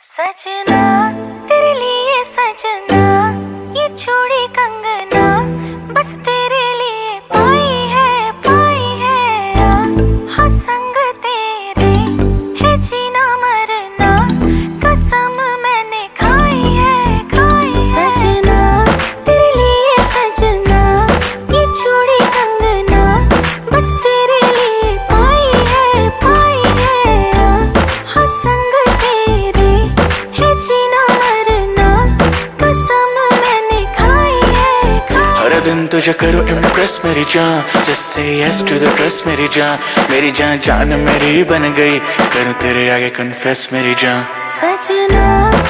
सजना तेरे लिए सजना ये छोड़ी कंगना बस तेरे दिन तुझे करो इम्प्रेस मेरी जान। Just से यस टू द dress मेरी जान। मेरी जान जान मेरी बन गई। करूँ तेरे आगे कन्फेस मेरी जान। सजना